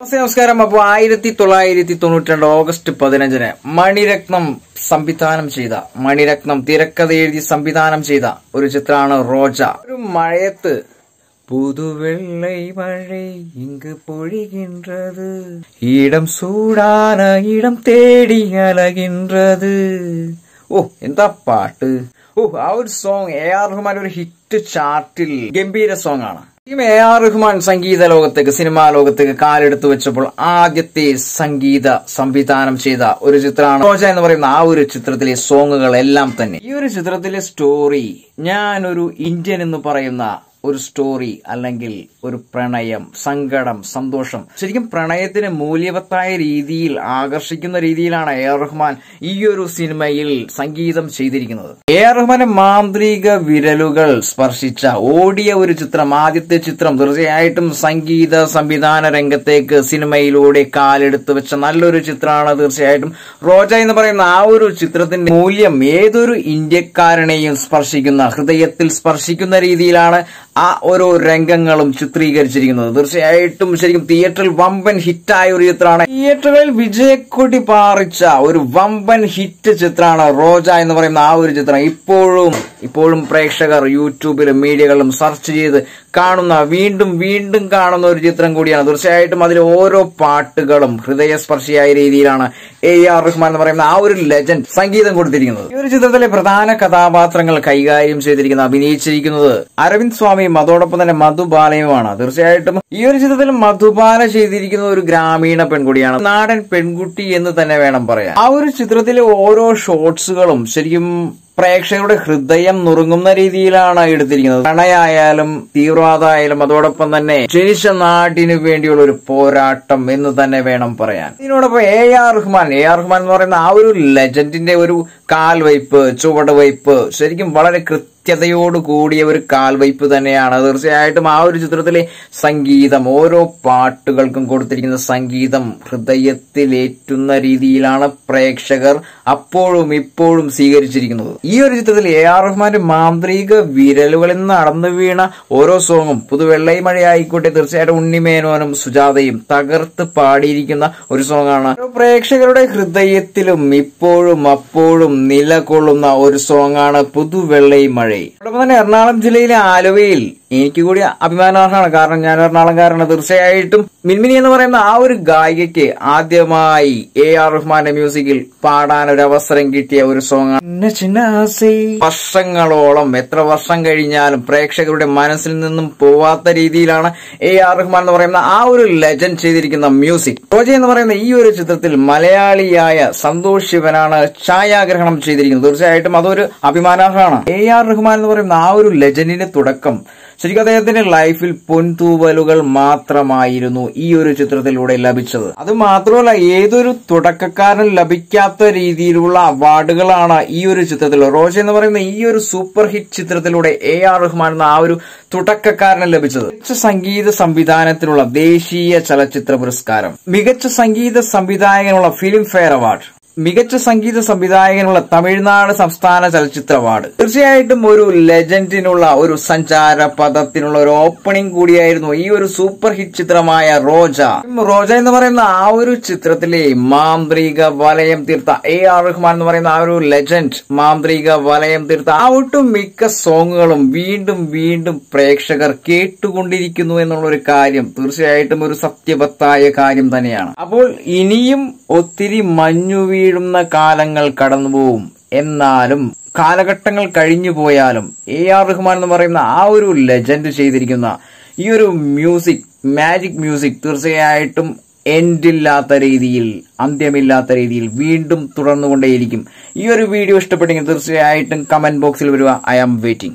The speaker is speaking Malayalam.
നമസ്കാരം. അപ്പോൾ ആയിരത്തി തൊള്ളായിരത്തി തൊണ്ണൂറ്റി രണ്ട് ഓഗസ്റ്റ് പതിനഞ്ചിന് മണിരത്നം സംവിധാനം ചെയ്ത മണിരത്നം തിരക്കഥ എഴുതി സംവിധാനം ചെയ്ത ഒരു ചിത്രമാണ് റോജ. ഒരു മഴയത്ത് പുതുവെള്ളൈ മഴ ഇങ്ക് പൊഴികത് ഇടം സൂടാന ഇടം തേടി അലകത് ഓ എന്താ പാട്ട്? ഓ ആ ഒരു സോങ് എ ആർ റഹ്മാൻ ഒരു ഹിറ്റ് ചാർട്ടിൽ ഗംഭീര സോങ് ആണ്. ഈ എ ആർ റഹ്മാൻ സംഗീത ലോകത്തേക്ക് സിനിമാ ലോകത്തേക്ക് കാലെടുത്തു വെച്ചപ്പോൾ ആദ്യത്തെ സംഗീത സംവിധാനം ചെയ്ത ഒരു ചിത്രമാണ് റോജ എന്ന് പറയുന്ന ആ ഒരു ചിത്രത്തിലെ സോങ്ങുകൾ എല്ലാം തന്നെ. ഈ ഒരു ചിത്രത്തിലെ സ്റ്റോറി ഞാനൊരു ഇന്ത്യൻ എന്ന് പറയുന്ന ഒരു സ്റ്റോറി അല്ലെങ്കിൽ ഒരു പ്രണയം സങ്കടം സന്തോഷം. ശരിക്കും പ്രണയത്തിന് മൂല്യവത്തായ രീതിയിൽ ആകർഷിക്കുന്ന രീതിയിലാണ് എ ആർ റഹ്മാൻ ഈ ഒരു സിനിമയിൽ സംഗീതം ചെയ്തിരിക്കുന്നത്. എ ആർ റഹ്മാന്റെ മാന്ത്രിക വിരലുകൾ സ്പർശിച്ച ഓടിയ ഒരു ചിത്രം ആദ്യത്തെ ചിത്രം തീർച്ചയായിട്ടും സംഗീത സംവിധാന രംഗത്തേക്ക് സിനിമയിലൂടെ കാലെടുത്ത് വെച്ച നല്ലൊരു ചിത്രമാണ് തീർച്ചയായിട്ടും. റോജ എന്ന് പറയുന്ന ആ ഒരു ചിത്രത്തിന്റെ മൂല്യം ഏതൊരു ഇന്ത്യക്കാരനെയും സ്പർശിക്കുന്ന ഹൃദയത്തിൽ സ്പർശിക്കുന്ന രീതിയിലാണ് ആ ഓരോ രംഗങ്ങളും ചിത്രീകരിച്ചിരിക്കുന്നത്. തീർച്ചയായിട്ടും ശരിക്കും തിയേറ്ററിൽ വമ്പൻ ഹിറ്റായ ഒരു ചിത്രമാണ്. തിയേറ്ററിൽ വിജയക്കൊടി പാറിച്ച ഒരു വമ്പൻ ഹിറ്റ് ചിത്രമാണ് റോജ എന്ന് പറയുന്ന ആ ഒരു ചിത്രം. ഇപ്പോഴും ഇപ്പോഴും പ്രേക്ഷകർ യൂട്യൂബിലും മീഡിയകളിലും സെർച്ച് ചെയ്ത് കാണുന്ന വീണ്ടും വീണ്ടും കാണുന്ന ഒരു ചിത്രം കൂടിയാണ്. തീർച്ചയായിട്ടും അതിലെ ഓരോ പാട്ടുകളും ഹൃദയസ്പർശിയായ രീതിയിലാണ് എ ആർ റഹ്മാൻ എന്ന് പറയുന്ന ആ ഒരു ലെജൻഡ് സംഗീതം കൊടുത്തിരിക്കുന്നത്. ഈ ഒരു ചിത്രത്തിലെ പ്രധാന കഥാപാത്രങ്ങൾ കൈകാര്യം ചെയ്തിരിക്കുന്നത് അഭിനയിച്ചിരിക്കുന്നത് അരവിന്ദ് സ്വാമിയും അതോടൊപ്പം തന്നെ മധുബാലയുമാണ്. തീർച്ചയായിട്ടും ഈ ഒരു ചിത്രത്തിൽ മധുബാല ചെയ്തിരിക്കുന്ന ഒരു ഗ്രാമീണ പെൺകുട്ടിയാണ്. നാടൻ പെൺകുട്ടി എന്ന് തന്നെ വേണം പറയാൻ. ആ ഒരു ചിത്രത്തിലെ ഓരോ ഷോട്ട്സുകളും ശരിക്കും പ്രേക്ഷകരുടെ ഹൃദയം നുറുങ്ങുന്ന രീതിയിലാണ് എടുത്തിരിക്കുന്നത്. പ്രണയായാലും തീവ്രവാദമായാലും അതോടൊപ്പം തന്നെ ജനിച്ച നാടിനു വേണ്ടിയുള്ള ഒരു പോരാട്ടം എന്ന് തന്നെ വേണം പറയാൻ. ഇതിനോടൊപ്പം A R Rahman A R Rahman എന്ന് പറയുന്ന ആ ഒരു ലെജൻഡിന്റെ ഒരു കാൽവയ്പ് ചുവടുവയ്പ് ശരിക്കും വളരെ കൃത്യതയോട് കൂടിയ ഒരു കാൽവയ്പ് തന്നെയാണ്. തീർച്ചയായിട്ടും ആ ഒരു ചിത്രത്തിലെ സംഗീതം ഓരോ പാട്ടുകൾക്കും കൊടുത്തിരിക്കുന്ന സംഗീതം ഹൃദയത്തിലേറ്റുന്ന രീതിയിലാണ് പ്രേക്ഷകർ അപ്പോഴും ഇപ്പോഴും സ്വീകരിച്ചിരിക്കുന്നത്. ഈ ഒരു ചിത്രത്തിൽ എ ആർ റഹ്മാന്റെ മാന്ത്രിക വിരലുകളിൽ നിന്ന് നടന്നു വീണ ഓരോ സോങ്ങും പുതുവെള്ളൈ മഴയായിക്കോട്ടെ തീർച്ചയായിട്ടും ഉണ്ണിമേനോനും സുജാതയും തകർത്ത് പാടിയിരിക്കുന്ന ഒരു സോങ്ങാണ്. പ്രേക്ഷകരുടെ ഹൃദയത്തിലും ഇപ്പോഴും അപ്പോഴും നിലകൊള്ളുന്ന ഒരു സോങ്ങാണ് പുതുവെള്ളൈ മഴ. അതോടൊപ്പം തന്നെ എറണാകുളം ജില്ലയിലെ ആലുവയിൽ എനിക്ക് കൂടി അഭിമാനാർഹമാണ്. കാരണം ഞാൻ എറണാകുളംകാരനാണ്. തീർച്ചയായിട്ടും മിൻമിനി എന്ന് പറയുന്ന ആ ഒരു ഗായികയ്ക്ക് ആദ്യമായി എ ആർ റഹ്മാന്റെ മ്യൂസിക്കിൽ പാടാൻ ഒരു അവസരം കിട്ടിയ ഒരു സോങ് വർഷങ്ങളോളം എത്ര വർഷം കഴിഞ്ഞാലും പ്രേക്ഷകരുടെ മനസ്സിൽ നിന്നും പോവാത്ത രീതിയിലാണ് എ ആർ റഹ്മാൻ എന്ന് പറയുന്ന ആ ഒരു ലെജൻഡ് ചെയ്തിരിക്കുന്ന മ്യൂസിക്. റോജ എന്ന് പറയുന്ന ഈ ഒരു ചിത്രത്തിൽ മലയാളിയായ സന്തോഷ് ശിവനാണ് ഛായാഗ്രഹണം ചെയ്തിരിക്കുന്നത്. തീർച്ചയായിട്ടും അതൊരു അഭിമാനാർഹമാണ്. എ ആർ റഹ്മാൻ എന്ന് പറയുന്ന ആ ഒരു ലെജൻഡിന്റെ തുടക്കം ശരിക്കും അദ്ദേഹത്തിന്റെ ലൈഫിൽ പൊൻതൂവലുകൾ മാത്രമായിരുന്നു ഈ ഒരു ചിത്രത്തിലൂടെ ലഭിച്ചത്. അത് മാത്രമല്ല ഏതൊരു തുടക്കക്കാരൻ ലഭിക്കാത്ത രീതിയിലുള്ള അവാർഡുകളാണ് ഈ ഒരു ചിത്രത്തിൽ. റോജ എന്ന് പറയുന്ന ഈ ഒരു സൂപ്പർ ഹിറ്റ് ചിത്രത്തിലൂടെ എ ആർ റഹ്മാൻ എന്ന ആ ഒരു തുടക്കക്കാരന് ലഭിച്ചത്. മികച്ച സംഗീത സംവിധാനത്തിനുള്ള ദേശീയ ചലച്ചിത്ര പുരസ്കാരം. മികച്ച സംഗീത സംവിധായകനുള്ള ഫിലിം ഫെയർ അവാർഡ്. മികച്ച സംഗീത സംവിധായകനുള്ള തമിഴ്നാട് സംസ്ഥാന ചലച്ചിത്ര അവാർഡ്. തീർച്ചയായിട്ടും ഒരു ലെജൻഡിനുള്ള ഒരു സഞ്ചാര പദത്തിനുള്ള ഒരു ഓപ്പണിംഗ് കൂടിയായിരുന്നു ഈ ഒരു സൂപ്പർ ഹിറ്റ് ചിത്രമായ റോജ. റോജ എന്ന് പറയുന്ന ആ ഒരു ചിത്രത്തിലെ മാന്ത്രിക വലയം തീർത്ത എ ആർ റഹ്മാൻ എന്ന് പറയുന്ന ആ ഒരു ലെജൻഡ് മാന്ത്രിക വലയം തീർത്ത ആ ഒട്ടും മിക്ക സോങ്ങുകളും വീണ്ടും വീണ്ടും പ്രേക്ഷകർ കേട്ടുകൊണ്ടിരിക്കുന്നു എന്നുള്ള ഒരു കാര്യം തീർച്ചയായിട്ടും ഒരു സത്യവത്തായ കാര്യം തന്നെയാണ്. അപ്പോൾ ഇനിയും ഒത്തിരി മഞ്ഞു വീഴുന്ന കാലങ്ങൾ കടന്നുപോകും എന്നാലും കാലഘട്ടങ്ങൾ കഴിഞ്ഞു പോയാലും എ ആർ റഹ്മാൻ എന്ന് പറയുന്ന ആ ഒരു ലെജൻഡ് ചെയ്തിരിക്കുന്ന ഈ ഒരു മ്യൂസിക് മാജിക് മ്യൂസിക് തീർച്ചയായിട്ടും എൻഡില്ലാത്ത രീതിയിൽ അന്ത്യമില്ലാത്ത രീതിയിൽ വീണ്ടും തുടർന്നുകൊണ്ടേയിരിക്കും. ഈ ഒരു വീഡിയോ ഇഷ്ടപ്പെട്ടെങ്കിൽ തീർച്ചയായിട്ടും കമന്റ് ബോക്സിൽ വരിക. I am waiting